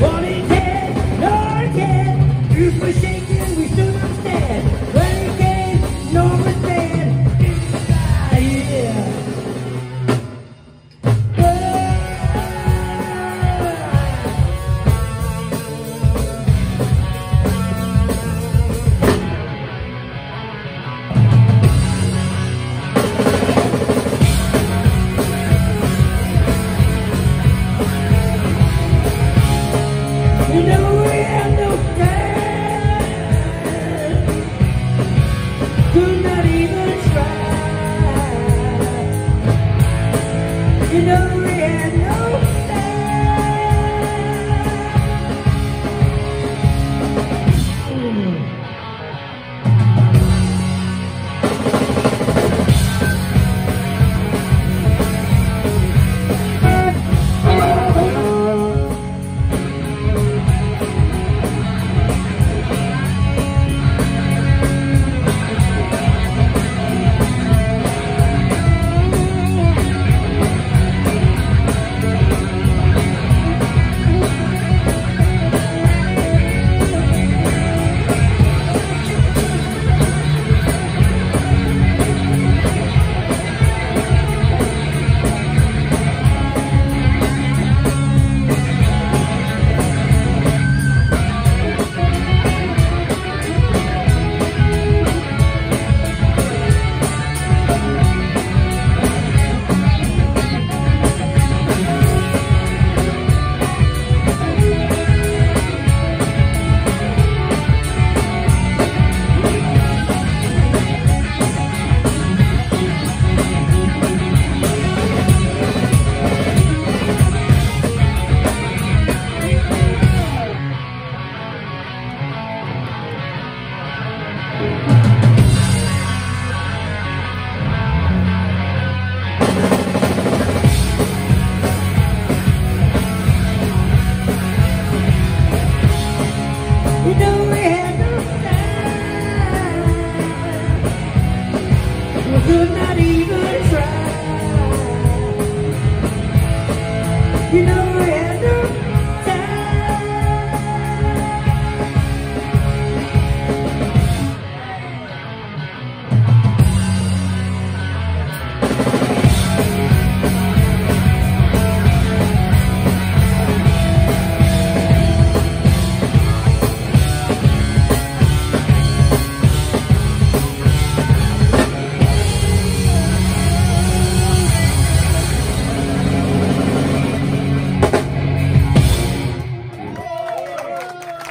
Bonnie Ted, Lord Ted, could not even try. You know,